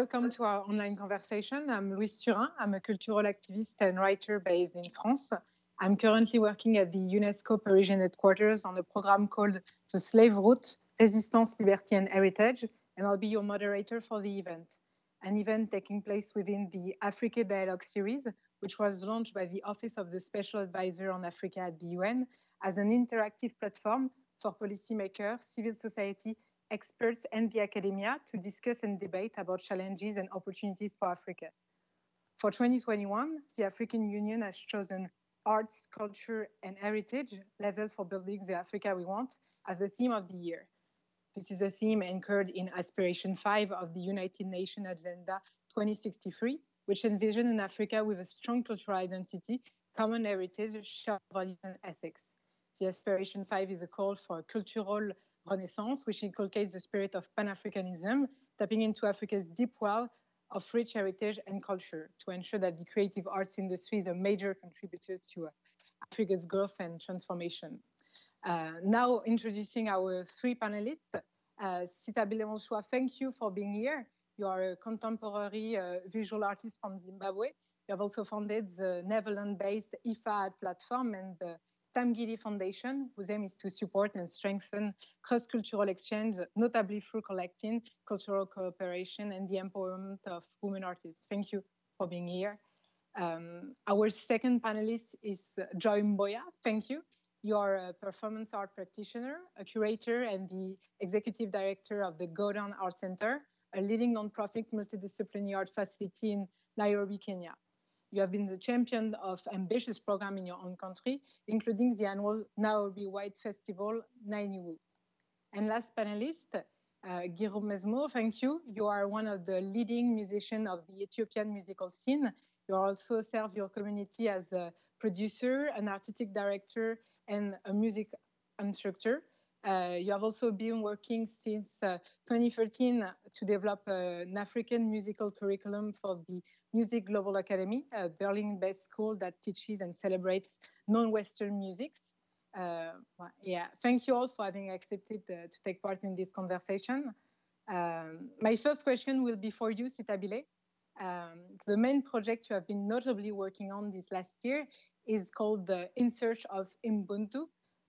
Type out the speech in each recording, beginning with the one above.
Welcome to our online conversation. I'm Louise Turin. I'm a cultural activist and writer based in France. I'm currently working at the UNESCO Parisian headquarters on a program called The Slave Route Resistance, Liberty, and Heritage, and I'll be your moderator for the event. An event taking place within the Africa Dialogue series, which was launched by the Office of the Special Advisor on Africa at the UN as an interactive platform for policymakers, civil society, experts, and the academia to discuss and debate about challenges and opportunities for Africa. For 2021, the African Union has chosen arts, culture, and heritage levels for building the Africa we want as the theme of the year. This is a theme anchored in Aspiration 5 of the United Nations Agenda 2063, which envisioned an Africa with a strong cultural identity, common heritage, shared values, and ethics. The Aspiration 5 is a call for a cultural renaissance, which inculcates the spirit of Pan Africanism, tapping into Africa's deep well of rich heritage and culture to ensure that the creative arts industry is a major contributor to uh, Africa's growth and transformation. Uh, now, introducing our three panelists. Uh, Monsua, thank you for being here. You are a contemporary uh, visual artist from Zimbabwe. You have also founded the Netherlands-based IFAD platform and the Tamgidi Foundation, whose aim is to support and strengthen cross-cultural exchange, notably through collecting cultural cooperation and the empowerment of women artists. Thank you for being here. Um, our second panelist is Joy Mboya. Thank you. You are a performance art practitioner, a curator, and the executive director of the Godown Art Center, a leading nonprofit multidisciplinary art facility in Nairobi, Kenya. You have been the champion of ambitious program in your own country, including the annual Nairobi White Festival, Nainiwu. And last panelist, uh, Girum Mezmur, thank you. You are one of the leading musicians of the Ethiopian musical scene. You also serve your community as a producer, an artistic director, and a music instructor. Uh, you have also been working since uh, 2013 to develop uh, an African musical curriculum for the Music Global Academy, a Berlin-based school that teaches and celebrates non-Western musics. Uh, yeah, thank you all for having accepted uh, to take part in this conversation. Um, my first question will be for you, Sitabile. Um, the main project you have been notably working on this last year is called the In Search of Ubuntu,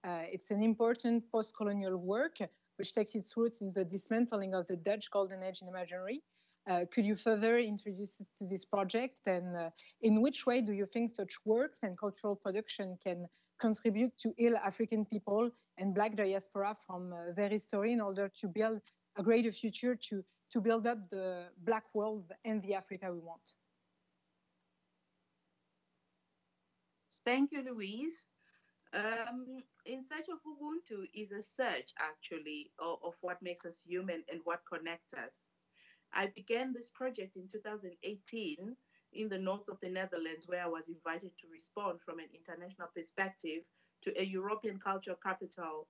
uh, it's an important post-colonial work which takes its roots in the dismantling of the Dutch Golden Age in imaginary. Uh, could you further introduce us to this project and uh, in which way do you think such works and cultural production can contribute to heal African people and Black diaspora from uh, their history in order to build a greater future to, to build up the Black world and the Africa we want? Thank you, Louise. Um, in search of Ubuntu is a search actually of, of, what makes us human and what connects us. I began this project in 2018 in the north of the Netherlands, where I was invited to respond from an international perspective to a European cultural capital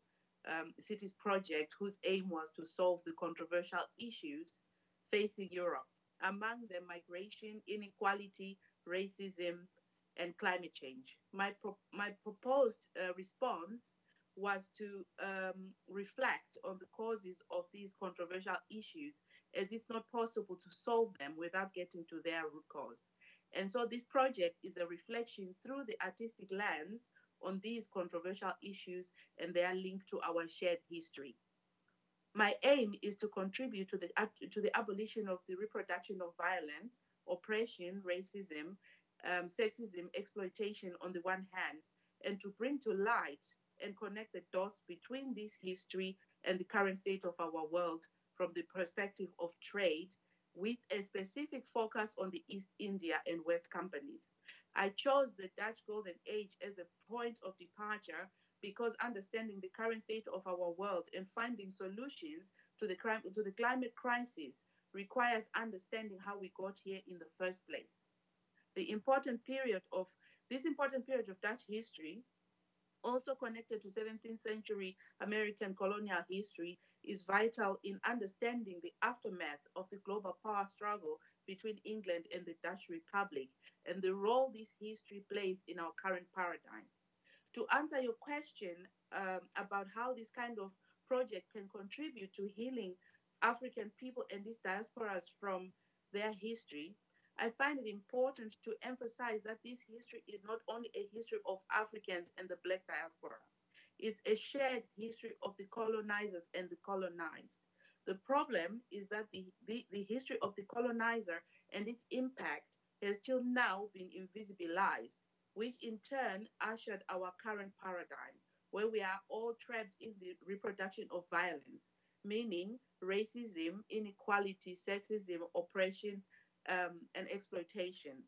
um, cities project whose aim was to solve the controversial issues facing Europe, among them migration, inequality, racism, and climate change. My, pro- my proposed uh, response was to um, reflect on the causes of these controversial issues, as it's not possible to solve them without getting to their root cause. And so, this project is a reflection through the artistic lens on these controversial issues and their link to our shared history. My aim is to contribute to the, to the abolition of the reproduction of violence, oppression, racism, um, sexism, exploitation on the one hand, and to bring to light and connect the dots between this history and the current state of our world from the perspective of trade with a specific focus on the East India and West companies. I chose the Dutch Golden Age as a point of departure because understanding the current state of our world and finding solutions to the, to the climate crisis requires understanding how we got here in the first place the important period of this important period of Dutch history, also connected to 17th century American colonial history, is vital in understanding the aftermath of the global power struggle between England and the Dutch Republic and the role this history plays in our current paradigm. To answer your question um, about how this kind of project can contribute to healing African people and these diasporas from their history, I find it important to emphasize that this history is not only a history of Africans and the Black diaspora, it's a shared history of the colonizers and the colonized. The problem is that the, the, the history of the colonizer and its impact has till now been invisibilized, which in turn ushered our current paradigm, where we are all trapped in the reproduction of violence, meaning racism, inequality, sexism, oppression, um, and exploitation,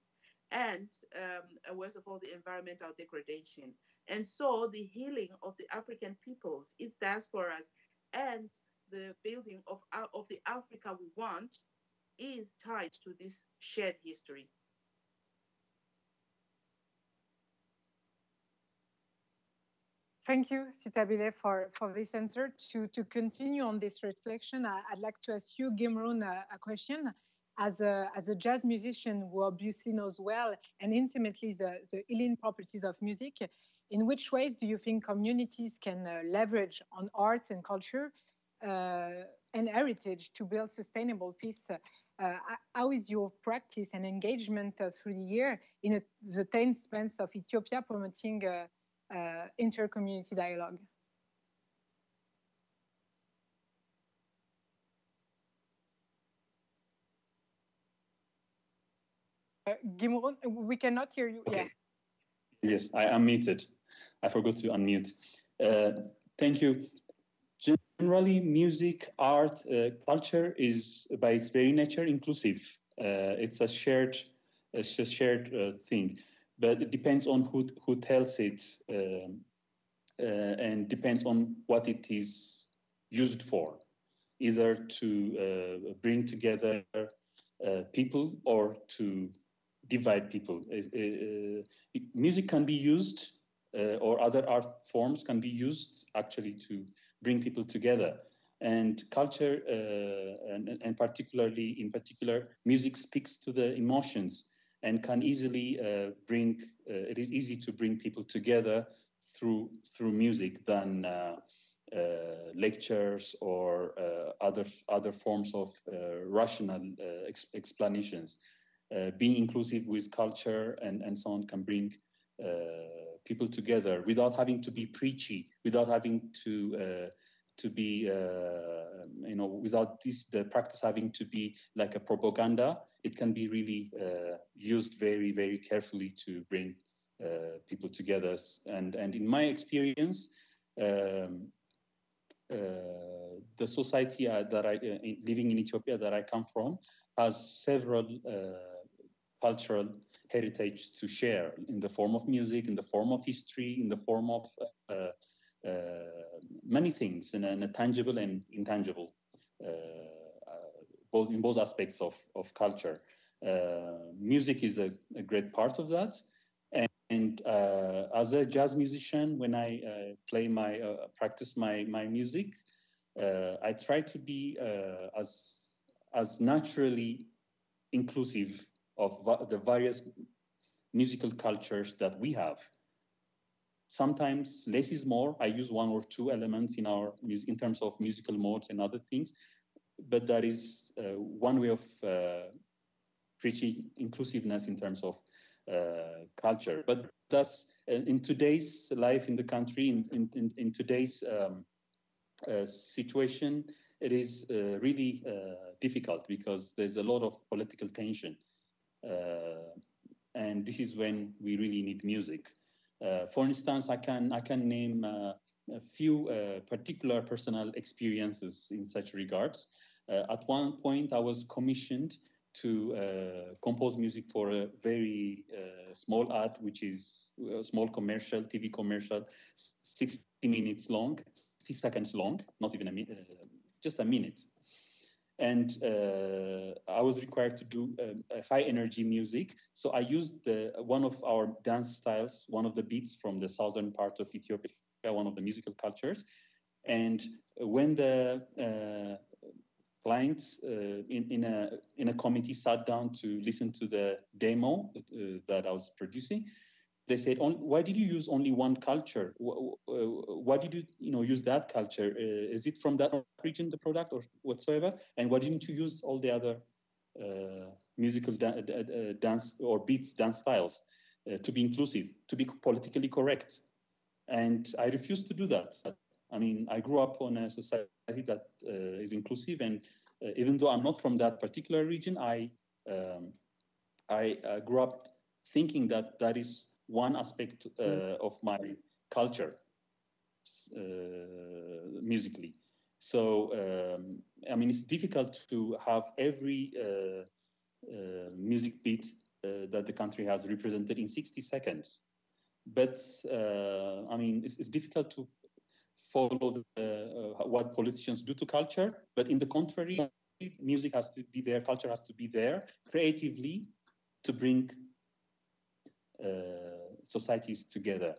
and um, worst of all, the environmental degradation. And so the healing of the African peoples, its diasporas, and the building of, of the Africa we want is tied to this shared history. Thank you, Sitabile, for, for this answer. To, to continue on this reflection, I, would like to ask you, Girum, a, a, question. As a, as a jazz musician who obviously knows well and intimately the, the healing properties of music, in which ways do you think communities can uh, leverage on arts and culture uh, and heritage to build sustainable peace? Uh, how is your practice and engagement uh, through the year in a, the 10 spans of Ethiopia promoting uh, uh, inter-community dialogue. Girum, we cannot hear you. Okay. Yeah. Yes, I unmuted. I forgot to unmute. Uh, thank you. Generally, music, art, uh, culture is by its very nature inclusive. Uh, it's a shared, it's a shared uh, thing but it depends on who, who tells it um, uh, and depends on what it is used for, either to uh, bring together uh, people or to divide people. Uh, music can be used uh, or other art forms can be used actually to bring people together and culture uh, and, and, particularly in particular music speaks to the emotions and can easily uh, bring, uh, it is easy to bring people together through, through music than uh, uh lectures or uh, other, other forms of uh, rational ex explanations. Being inclusive with culture and, and so on can bring people together without having to be preachy, without having to to be, uh, you know, without this, the practice having to be like a propaganda, it can be really uh, used very, very carefully to bring uh, people together. And, and in my experience, um, uh, the society uh, that I, uh, living in Ethiopia that I come from has several cultural heritage to share in the form of music, in the form of history, in the form of uh, uh many things in a, in a, tangible and intangible, uh, uh, both in both aspects of, of culture. Uh, music is a, a, great part of that. And, and as a jazz musician, when I play my, practice my, my music, I try to be as, as naturally inclusive of the various musical cultures that we have. Sometimes less is more. I use one or two elements in our music in terms of musical modes and other things, but that is uh, one way of uh, preaching inclusiveness in terms of uh, culture. But thus, uh, in today's life in the country, in, in, in today's um, uh, situation, it is uh, really difficult because there's a lot of political tension. And this is when we really need music. Uh, for instance, I can, I can name uh, a few uh, particular personal experiences in such regards. at one point, I was commissioned to uh, compose music for a very uh, small ad, which is a small commercial, TV commercial, 60 minutes long, 60 seconds long, not even a minute, uh, just a minute and uh, I was required to do high energy music. So I used the one of our dance styles, one of the beats from the southern part of Ethiopia, one of the musical cultures. And when the uh, clients uh, in, in, a, in a committee sat down to listen to the demo uh, that I was producing, they said, why did you use only one culture? Why did you, you know, use that culture? Uh, is it from that region, the product or whatsoever? And why didn't you use all the other uh, musical da uh, dance or beats dance styles uh, to be inclusive, to be politically correct. And I refuse to do that. I mean, I grew up on a society that uh, is inclusive, and uh, even though I'm not from that particular region, I um, I uh, grew up thinking that that is one aspect mm. of my culture musically. So, um, I mean, it's difficult to have every uh, uh, music beat uh, that the country has represented in 60 seconds. But, I mean, it's, it's, difficult to follow the, what politicians do to culture. But in the contrary, music has to be there, culture has to be there creatively to bring uh, societies together.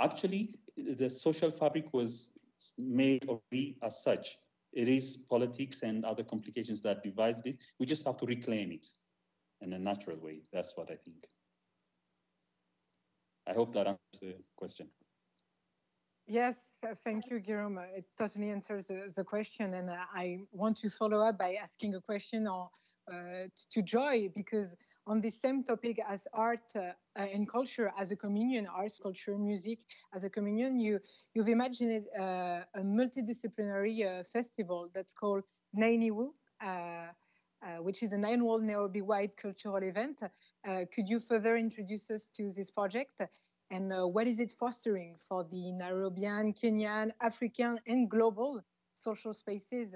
Actually, the social fabric was made be as such. It is politics and other complications that devised it. We just have to reclaim it in a natural way. That's what I think. I hope that answers the question. Yes, thank you, Guillaume. It totally answers the, the question. And I want to follow up by asking a question or, uh, to Joy, because on the same topic as art uh, and culture as a communion, arts, culture, music as a communion, you, you've imagined uh, a multidisciplinary uh, festival that's called Nainiwu, uh, uh, which is an annual Nairobi-wide cultural event. Uh, could you further introduce us to this project? And what is it fostering for the Nairobian, Kenyan, African, and global social spaces?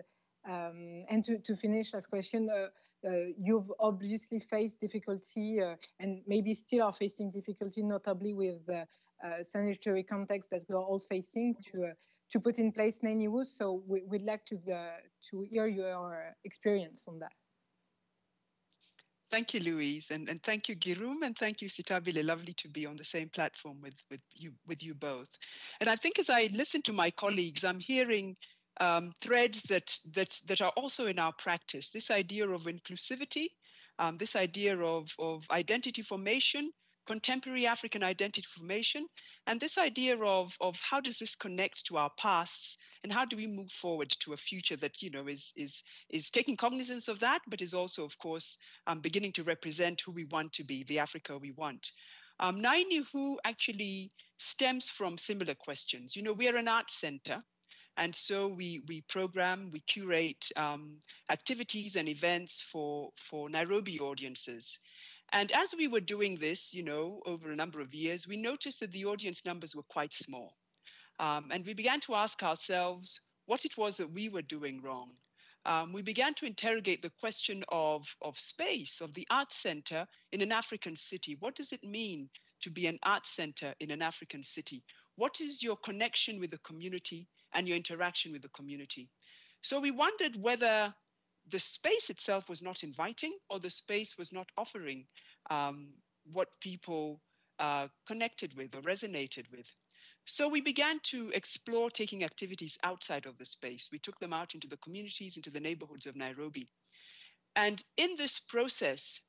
Um, and to, to finish last question, uh, you've obviously faced difficulty uh, and maybe still are facing difficulty, notably with the uh, sanitary context that we are all facing to to put in place Nainiwu. So we, would like to to hear your experience on that. Thank you, Louise, and, and thank you, Girum, and thank you, Sitabile. Lovely to be on the same platform with, with you with you both. And I think as I listen to my colleagues, I'm hearing um, threads that, that, that are also in our practice. This idea of inclusivity, um, this idea of, of identity formation, contemporary African identity formation, and this idea of, of how does this connect to our pasts and how do we move forward to a future that you know is is is taking cognizance of that, but is also, of course, um, beginning to represent who we want to be, the Africa we want. Um, Nainiwu actually stems from similar questions. You know, we are an art center, and so we, we program, we curate um, activities and events for, for Nairobi audiences. And as we were doing this, you know, over a number of years, we noticed that the audience numbers were quite small. Um, and we began to ask ourselves what it was that we were doing wrong. Um, we began to interrogate the question of, of space, of the art center in an African city. What does it mean to be an art center in an African city? What is your connection with the community? And your interaction with the community. So we wondered whether the space itself was not inviting or the space was not offering um, what people uh, connected with or resonated with. So we began to explore taking activities outside of the space. We took them out into the communities, into the neighborhoods of Nairobi. And in this process,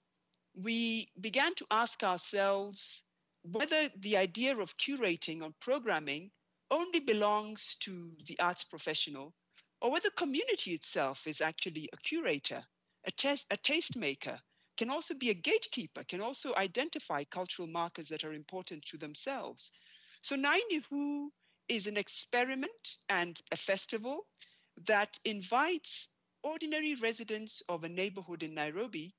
we began to ask ourselves whether the idea of curating or programming only belongs to the arts professional, or whether the community itself is actually a curator, a, test, a tastemaker, can also be a gatekeeper, can also identify cultural markers that are important to themselves. So Nainiwu is an experiment and a festival that invites ordinary residents of a neighborhood in Nairobi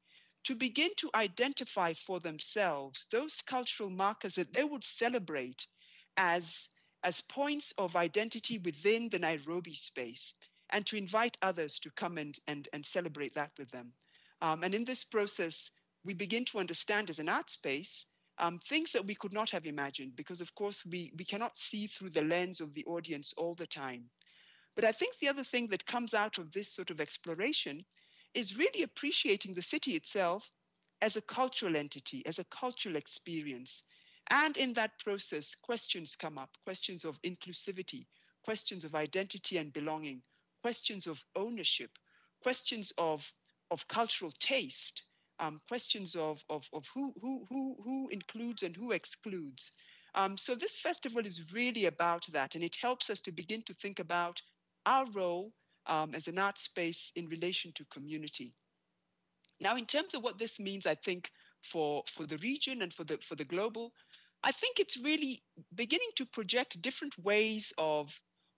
to begin to identify for themselves those cultural markers that they would celebrate as as points of identity within the Nairobi space and to invite others to come and, and, and celebrate that with them. Um, and in this process, we begin to understand as an art space um, things that we could not have imagined because, of course, we, we cannot see through the lens of the audience all the time. But I think the other thing that comes out of this sort of exploration is really appreciating the city itself as a cultural entity, as a cultural experience, and in that process, questions come up questions of inclusivity, questions of identity and belonging, questions of ownership, questions of, of cultural taste, um, questions of, of, of who, who, who, who includes and who excludes. Um, so this festival is really about that, and it helps us to begin to think about our role um, as an art space in relation to community. Now, in terms of what this means, I think for, for the region and for the, for the global, I think it's really beginning to project different ways of,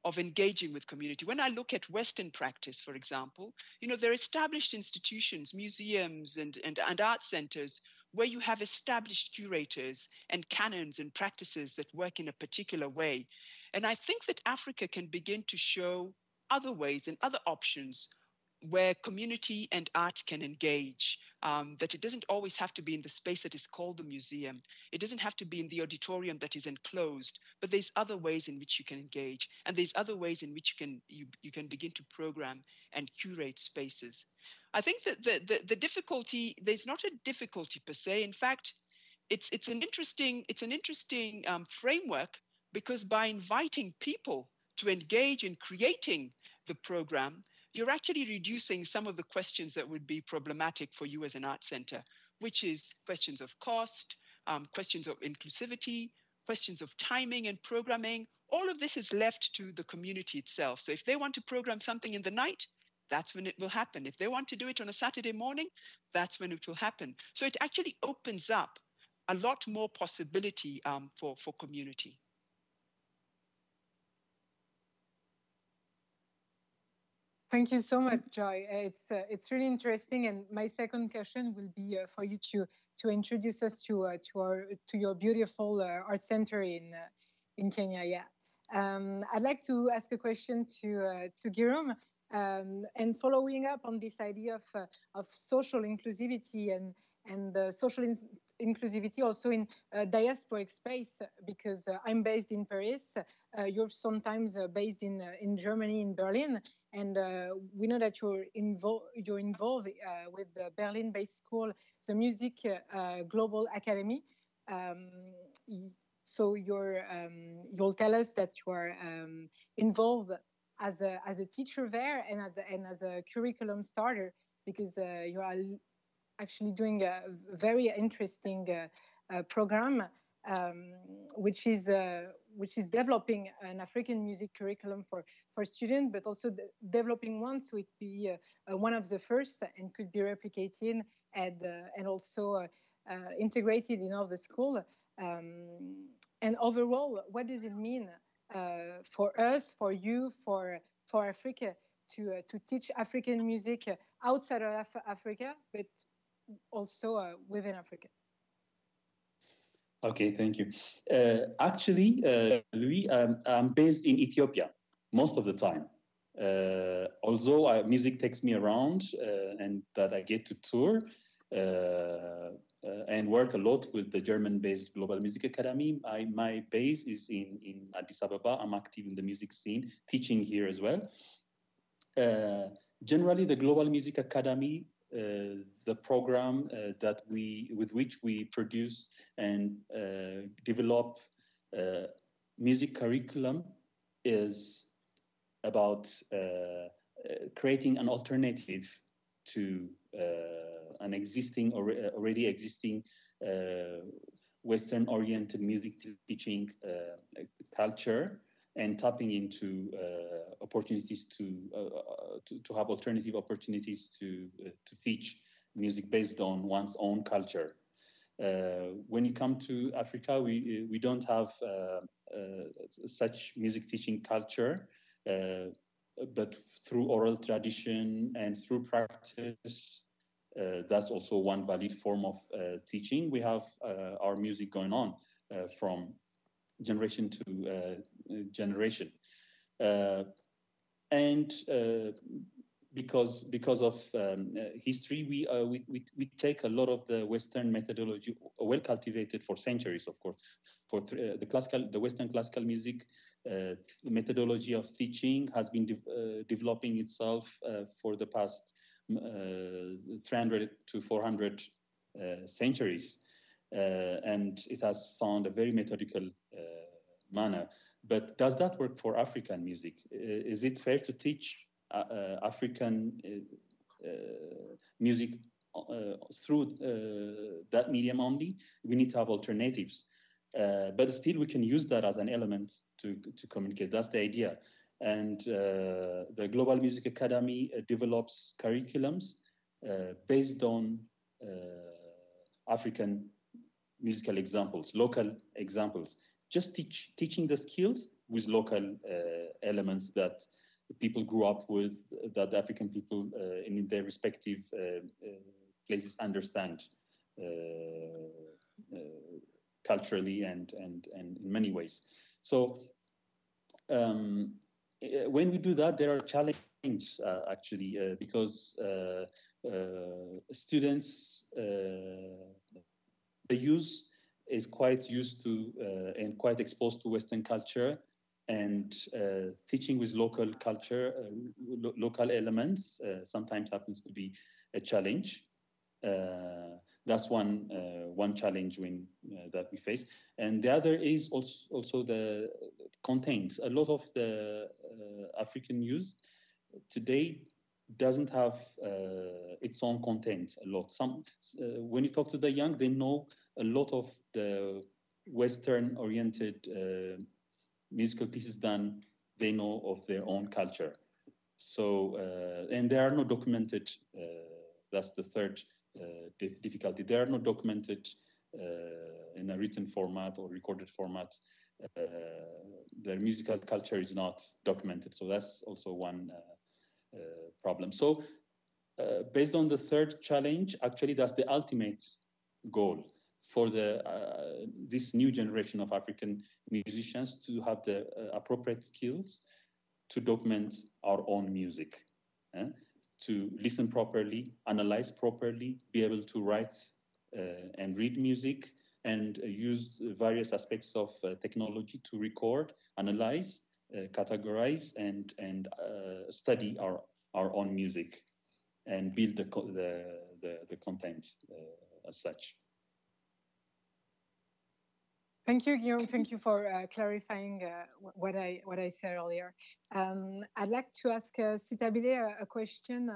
of engaging with community. When I look at Western practice, for example, you know, there are established institutions, museums and, and, and art centers where you have established curators and canons and practices that work in a particular way. And I think that Africa can begin to show other ways and other options where community and art can engage, um, that it doesn't always have to be in the space that is called the museum. It doesn't have to be in the auditorium that is enclosed, but there's other ways in which you can engage. And there's other ways in which you can, you, you can begin to program and curate spaces. I think that the, the, the difficulty, there's not a difficulty per se. In fact, it's, it's an interesting, it's an interesting um, framework because by inviting people to engage in creating the program, you're actually reducing some of the questions that would be problematic for you as an art center, which is questions of cost, um, questions of inclusivity, questions of timing and programming. All of this is left to the community itself. So if they want to program something in the night, that's when it will happen. If they want to do it on a Saturday morning, that's when it will happen. So it actually opens up a lot more possibility um, for, for community. Thank you so much, Joy. It's uh, it's really interesting. And my second question will be uh, for you to to introduce us to uh, to our to your beautiful uh, art center in uh, in Kenya. Yeah, um, I'd like to ask a question to uh, to Girum. Um, and following up on this idea of of social inclusivity and and uh, social in inclusivity also in uh, diasporic space because uh, I'm based in Paris. Uh, you're sometimes uh, based in uh, in Germany, in Berlin, and we know that you're involved. You're involved with the Berlin-based school, the Music Global Academy. Um, so you're um, you'll tell us that you are um, involved as a as a teacher there and, the, and as a curriculum starter because you are actually doing a very interesting uh, uh, program, um, which is uh, which is developing an African music curriculum for for students, but also de developing one so it be one of the first and could be replicated and and also integrated in all the school. Um, and overall, what does it mean uh, for us, for you, for for Africa to uh, to teach African music outside of Af Africa, but also uh, within Africa. Okay, thank you. Uh, actually, uh, Louis, um, I'm based in Ethiopia most of the time. Uh, although I, music takes me around uh, and that I get to tour uh, and work a lot with the German-based Global Music Academy, I, my base is in, in Addis Ababa. I'm active in the music scene, teaching here as well. generally, the Global Music Academy uh, Uh, the program uh, that we with which we produce and uh, develop uh, music curriculum is about uh, creating an alternative to an existing or already existing Western oriented music teaching culture and tapping into uh, opportunities to, uh, uh, to, to have alternative opportunities to to teach music based on one's own culture. when you come to Africa, we we don't have such music teaching culture, but through oral tradition and through practice, uh, that's also one valid form of uh, teaching. We have uh, our music going on from generation to uh, generation. Uh, and uh, because because of um, uh, history, we, uh, we, we we take a lot of the Western methodology, well cultivated for centuries, of course, for th uh, the classical, the Western classical music methodology of teaching has been de developing itself for the past 300 to 400 centuries. Uh, and it has found a very methodical uh, manner. But does that work for African music? Is it fair to teach uh, African music through that medium only? We need to have alternatives. Uh, but still we can use that as an element to, to communicate. That's the idea. And uh, the Global Music Academy uh, develops curriculums uh, based on uh, African musical examples, local examples, just teach, teaching the skills with local uh, elements that people grew up with, that African people in their respective places understand culturally and, and, and in many ways. So um, when we do that, there are challenges uh, actually uh, because uh, students the youth is quite used to and quite exposed to Western culture and uh, teaching with local culture, uh, lo local elements uh, sometimes happens to be a challenge. that's one one challenge when, that we face, and the other is also also the content. A lot of the African youth today doesn't have uh, its own content a lot. Some uh, when you talk to the young, they know a lot of the Western-oriented uh, musical pieces than they know of their own culture. So uh, and there are no documented. Uh, that's the third uh, difficulty. There are no documented in a written format or recorded format. their musical culture is not documented. So that's also one problem. So uh, based on the third challenge, actually that's the ultimate goal for the uh, this new generation of African musicians to have the appropriate skills to document our own music, eh? to listen properly, analyze properly, be able to write uh, and read music, and uh, use various aspects of uh, technology to record, analyze, uh, categorize and and uh, study our our own music and build the the the, the content uh, as such. Thank you, Guillaume. Thank you for uh, clarifying uh, what I what I said earlier. Um, I'd like to ask uh, Sitabile a, a question,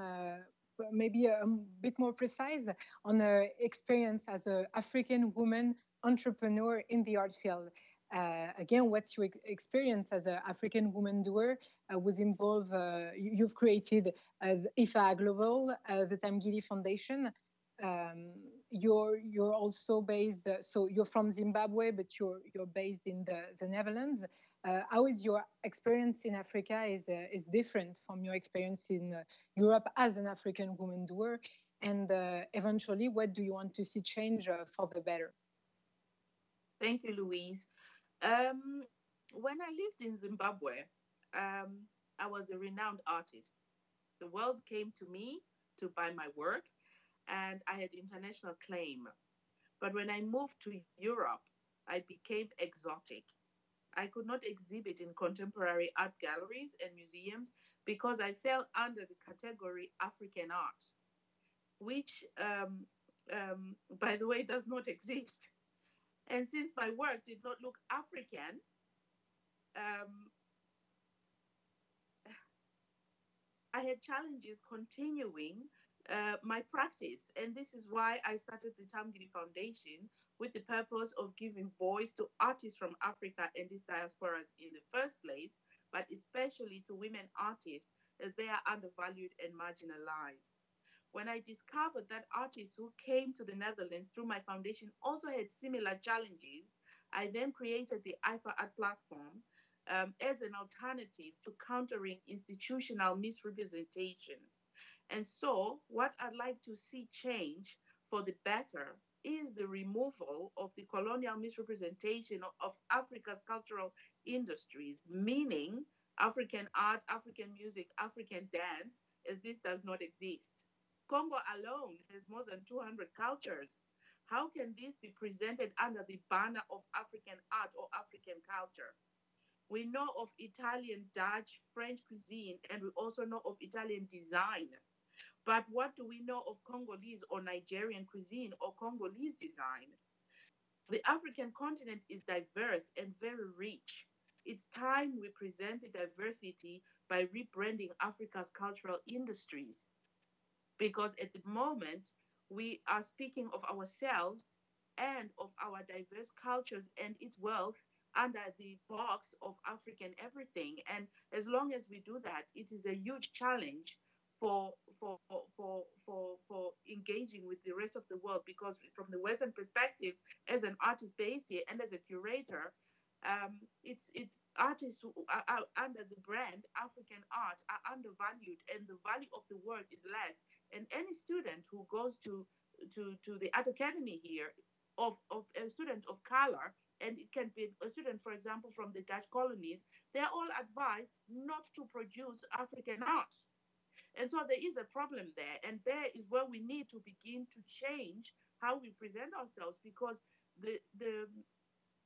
maybe a, a, bit more precise, on her experience as an African woman entrepreneur in the art field. Uh, again, what's your experience as an African woman doer uh, was involved? Uh, you've created uh, IFA Global, uh, the Tamgidi Foundation. Um, you're you're also based. Uh, so you're from Zimbabwe, but you're you're based in the the Netherlands. how is your experience in Africa? Is is different from your experience in Europe as an African woman doer? And eventually, what do you want to see change for the better? Thank you, Louise. Um, when I lived in Zimbabwe, um, I was a renowned artist. The world came to me to buy my work, and I had international claim. But when I moved to Europe, I became exotic. I could not exhibit in contemporary art galleries and museums because I fell under the category African art, which, um, um by the way, does not exist. And since my work did not look African, um, I had challenges continuing uh, my practice. And this is why I started the Tamgidi Foundation with the purpose of giving voice to artists from Africa and these diasporas in the first place, but especially to women artists as they are undervalued and marginalized. When I discovered that artists who came to the Netherlands through my foundation also had similar challenges, I then created the IFA Art platform um, as an alternative to countering institutional misrepresentation. And so, what I'd like to see change for the better is the removal of the colonial misrepresentation of Africa's cultural industries, meaning African art, African music, African dance, as this does not exist. Congo alone has more than 200 cultures. How can this be presented under the banner of African art or African culture? We know of Italian, Dutch, French cuisine, and we also know of Italian design. But what do we know of Congolese or Nigerian cuisine or Congolese design? The African continent is diverse and very rich. It's time we present the diversity by rebranding Africa's cultural industries because at the moment we are speaking of ourselves and of our diverse cultures and its wealth under the box of African everything. And as long as we do that, it is a huge challenge for for for for for engaging with the rest of the world because from the Western perspective, as an artist based here and as a curator, um, it's it's artists are, are, under the brand African art are undervalued and the value of the work is less. And any student who goes to to to the art academy here of, of a student of color and it can be a student, for example, from the Dutch colonies, they're all advised not to produce African art. And so there is a problem there. And there is where we need to begin to change how we present ourselves because the, the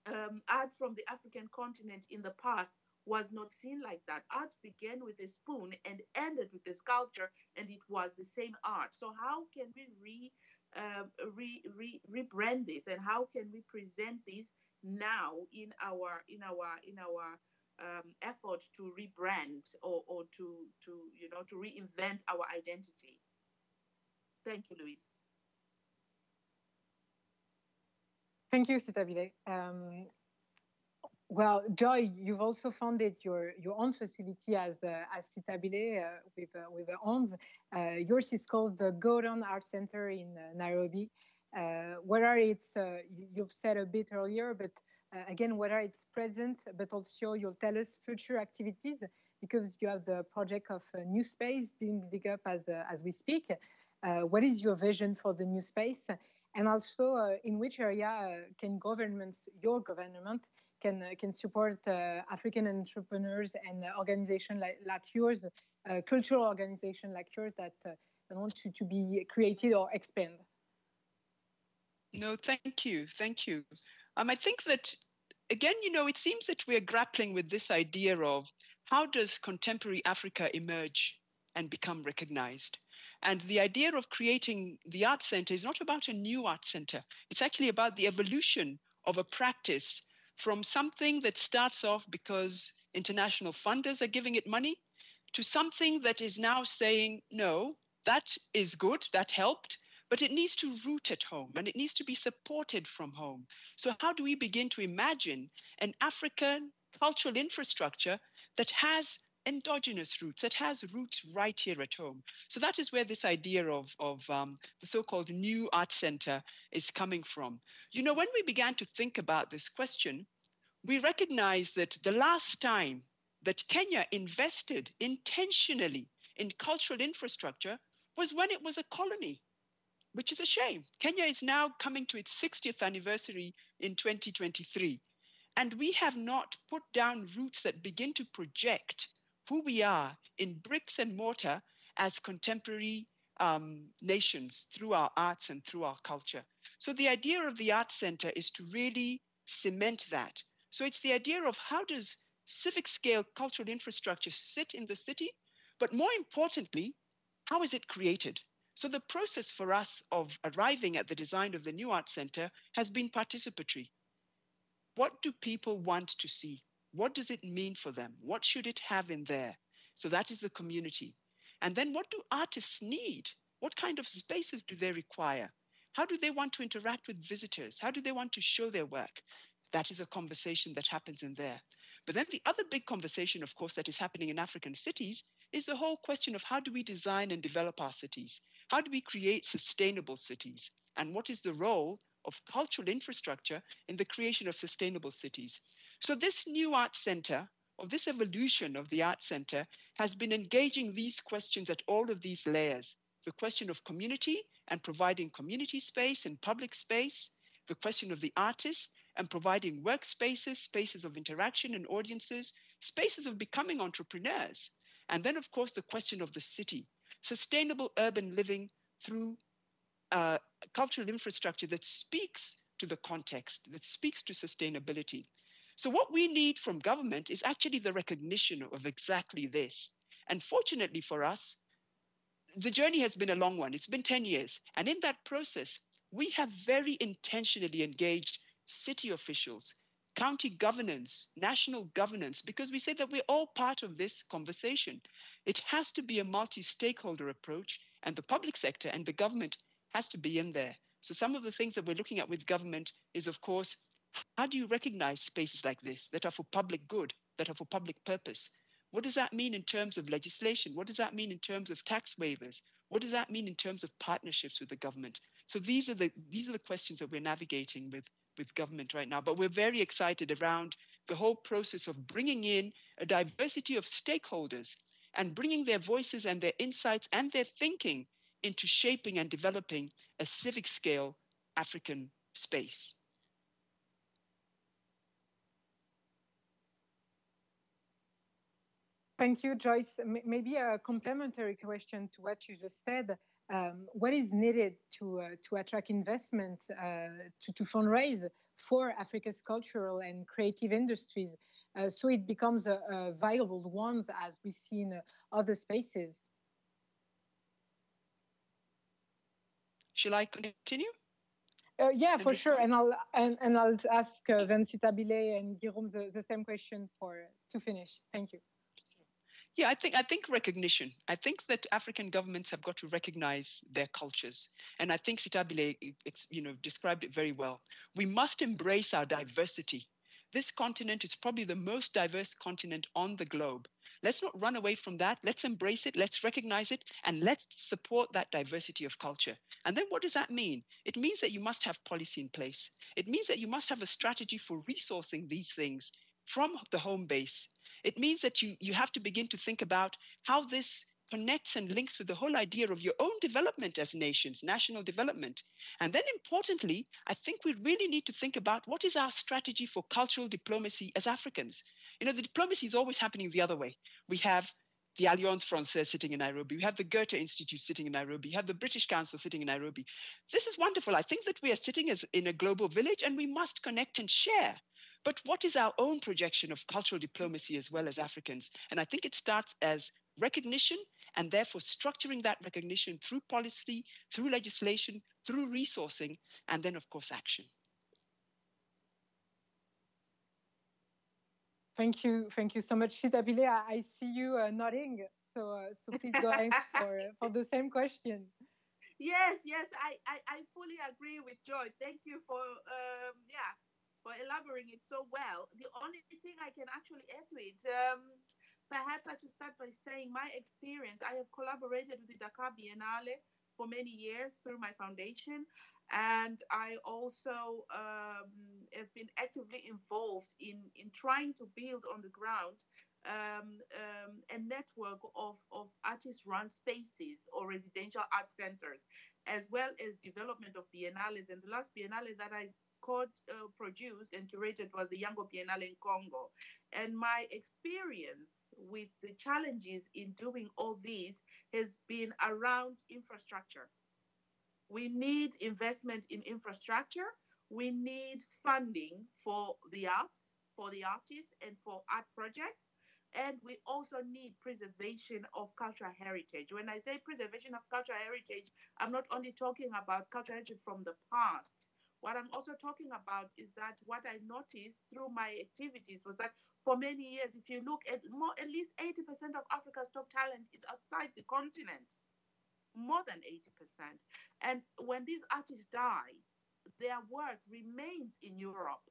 um, art from the African continent in the past was not seen like that. Art began with a spoon and ended with a sculpture, and it was the same art. So, how can we re, uh, re, re, rebrand this, and how can we present this now in our in our in our um, effort to rebrand or, or to to you know to reinvent our identity. Thank you, Louise. Thank you, Sitabile. Um, well, Joy, you've also founded your, your own facility as uh, as Sitabile uh, with uh, with Hans. Uh, yours is called the Godown Art Center in uh, Nairobi. Uh, are it's you've said a bit earlier, but again, whether it's present, but also you'll tell us future activities because you have the project of new space being big up as as we speak. what is your vision for the new space? and also in which area can governments, your government, can uh, can support African entrepreneurs and organizations like, like yours, cultural organizations like yours that want to, to be created or expand? No, thank you, thank you. Um, I think that again, you know, it seems that we're grappling with this idea of how does contemporary Africa emerge and become recognized? And the idea of creating the art center is not about a new art center. It's actually about the evolution of a practice from something that starts off because international funders are giving it money to something that is now saying, no, that is good, that helped, but it needs to root at home and it needs to be supported from home. So, how do we begin to imagine an African cultural infrastructure that has endogenous roots, that has roots right here at home. So that is where this idea of, of um, the so-called new art center is coming from. You know, when we began to think about this question, we recognized that the last time that Kenya invested intentionally in cultural infrastructure was when it was a colony, which is a shame. Kenya is now coming to its 60th anniversary in 2023. And we have not put down roots that begin to project who we are in bricks and mortar as contemporary um, nations through our arts and through our culture. So the idea of the Art Center is to really cement that. So it's the idea of how does civic scale cultural infrastructure sit in the city, but more importantly, how is it created? So the process for us of arriving at the design of the new art center has been participatory. What do people want to see? What does it mean for them? What should it have in there? So that is the community. And then what do artists need? What kind of spaces do they require? How do they want to interact with visitors? How do they want to show their work? That is a conversation that happens in there. But then the other big conversation, of course, that is happening in African cities is the whole question of how do we design and develop our cities? How do we create sustainable cities? And what is the role of cultural infrastructure in the creation of sustainable cities? So this new art center, or this evolution of the art center, has been engaging these questions at all of these layers. The question of community and providing community space and public space, the question of the artist and providing workspaces, spaces of interaction and audiences, spaces of becoming entrepreneurs. And then, of course, the question of the city, sustainable urban living through uh, cultural infrastructure that speaks to the context, that speaks to sustainability. So, what we need from government is actually the recognition of exactly this. And fortunately for us, the journey has been a long one. It's been 10 years. And in that process, we have very intentionally engaged city officials, county governance, national governance, because we say that we're all part of this conversation. It has to be a multi stakeholder approach, and the public sector and the government has to be in there. So, some of the things that we're looking at with government is, of course, how do you recognize spaces like this that are for public good, that are for public purpose? What does that mean in terms of legislation? What does that mean in terms of tax waivers? What does that mean in terms of partnerships with the government? So these are the these are the questions that we're navigating with with government right now. But we're very excited around the whole process of bringing in a diversity of stakeholders and bringing their voices and their insights and their thinking into shaping and developing a civic scale African space. Thank you, Joyce. Maybe a complementary question to what you just said. Um, what is needed to, uh, to attract investment, uh, to, to fundraise for Africa's cultural and creative industries uh, so it becomes a, a viable one as we see in other spaces? Shall I continue? Uh, yeah, for sure. And I'll and, and I'll ask uh, Vincita and Girum the, the same question for to finish. Thank you. Yeah, I think I think recognition. I think that African governments have got to recognize their cultures, and I think Sithabile, you know, described it very well. We must embrace our diversity. This continent is probably the most diverse continent on the globe. Let's not run away from that. Let's embrace it. Let's recognize it, and let's support that diversity of culture. And then, what does that mean? It means that you must have policy in place. It means that you must have a strategy for resourcing these things from the home base it means that you, you have to begin to think about how this connects and links with the whole idea of your own development as nations, national development. And then importantly, I think we really need to think about what is our strategy for cultural diplomacy as Africans. You know, the diplomacy is always happening the other way. We have the Alliance Francaise sitting in Nairobi. We have the Goethe Institute sitting in Nairobi. We have the British Council sitting in Nairobi. This is wonderful. I think that we are sitting as in a global village and we must connect and share. But what is our own projection of cultural diplomacy as well as Africans? And I think it starts as recognition and therefore structuring that recognition through policy, through legislation, through resourcing, and then, of course, action. Thank you. Thank you so much, Sithabile. I see you uh, nodding. So, uh, so please go ahead for, for the same question. Yes, yes, I, I, I fully agree with Joy. Thank you for, um, yeah, for elaborating it so well. The only thing I can actually add to it, um, perhaps I should start by saying my experience. I have collaborated with the Dakar Biennale for many years through my foundation, and I also um, have been actively involved in in trying to build on the ground um, um, a network of, of artist-run spaces or residential art centers, as well as development of biennales. And the last biennale that I co-produced uh, and curated was the Yango Biennale in Congo. And my experience with the challenges in doing all this has been around infrastructure. We need investment in infrastructure. We need funding for the arts, for the artists, and for art projects. And we also need preservation of cultural heritage. When I say preservation of cultural heritage, I'm not only talking about cultural heritage from the past, what I'm also talking about is that what I noticed through my activities was that for many years, if you look at more, at least 80% of Africa's top talent is outside the continent, more than 80%. And when these artists die, their work remains in Europe.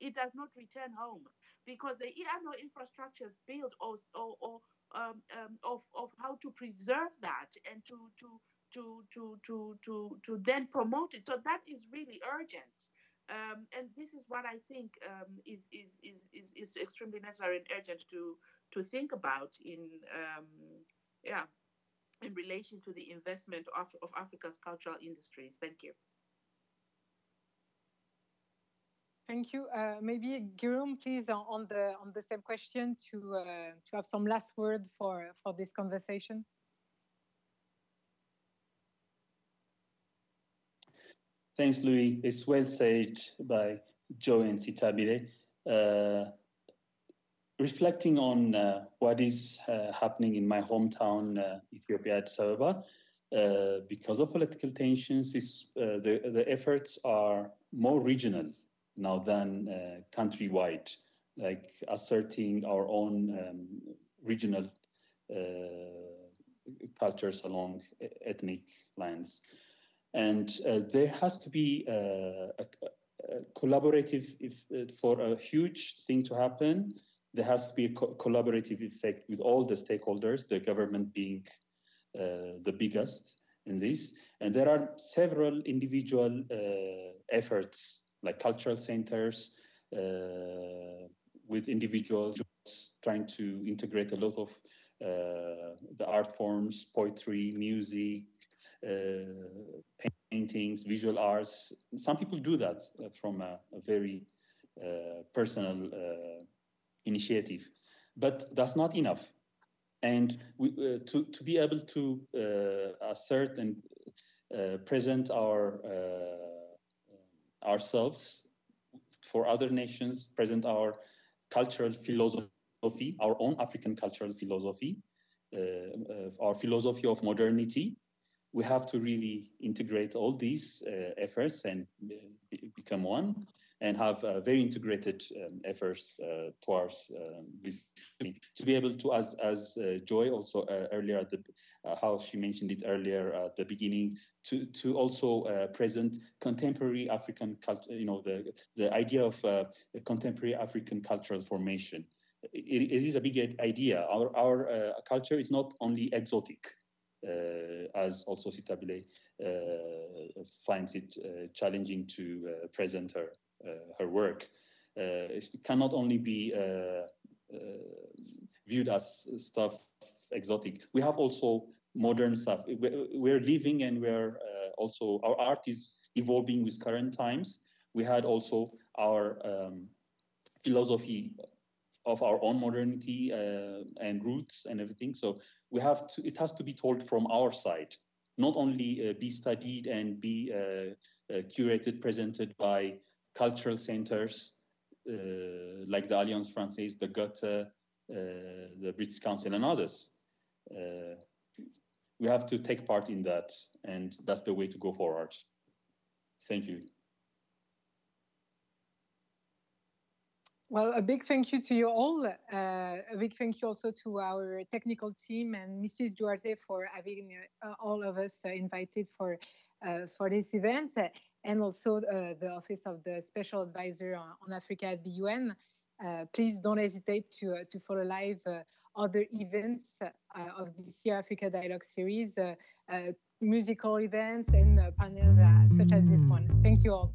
It does not return home because there are no infrastructures built or, or, or um, um, of, of how to preserve that and to, to to to to to to then promote it. So that is really urgent. Um, and this is what I think um, is, is, is, is, is extremely necessary and urgent to, to think about in, um, yeah, in relation to the investment of, of Africa's cultural industries. Thank you. Thank you. Uh, maybe Girum, please, on the on the same question to uh, to have some last word for for this conversation. Thanks, Louis. It's well said by Joe and Sithabile. Uh, reflecting on uh, what is uh, happening in my hometown, uh, Ethiopia, Addis Ababa, uh, because of political tensions, uh, the, the efforts are more regional now than countrywide, like asserting our own um, regional cultures along ethnic lines. And uh, there has to be uh, a, a collaborative, if, uh, for a huge thing to happen, there has to be a co collaborative effect with all the stakeholders, the government being uh, the biggest in this. And there are several individual uh, efforts like cultural centers uh, with individuals trying to integrate a lot of the art forms, poetry, music, paintings, visual arts. Some people do that from a, a very personal initiative, but that's not enough and we, uh, to, to be able to uh, assert and uh, present our ourselves for other nations, present our cultural philosophy, our own African cultural philosophy, uh, our philosophy of modernity. We have to really integrate all these uh, efforts and uh, become one and have uh, very integrated um, efforts uh, towards um, this. To be able to as as uh, joy also uh, earlier at the uh, how she mentioned it earlier at the beginning to to also present contemporary african culture you know the the idea of contemporary african cultural formation. It, it is a big idea. Our our culture is not only exotic as also Sithabile finds it challenging to present her uh, her work. Uh, it cannot only be uh, viewed as stuff exotic. We have also modern stuff. We're living and we're also, our art is evolving with current times. We had also our um, philosophy of our own modernity uh, and roots and everything. So we have to, it has to be told from our side, not only uh, be studied and be uh, curated, presented by cultural centers uh, like the Alliance Francaise, the Goethe, uh, the British Council, and others. Uh, we have to take part in that, and that's the way to go forward. Thank you. Well, a big thank you to you all. Uh, a big thank you also to our technical team and Mrs. Duarte for having uh, all of us uh, invited for for this event and also uh, the Office of the Special Advisor on, on Africa at the UN. Uh, please don't hesitate to, uh, to follow live uh, other events uh, of this year Africa Dialogue series, uh, musical events and panels such as this one. Thank you all.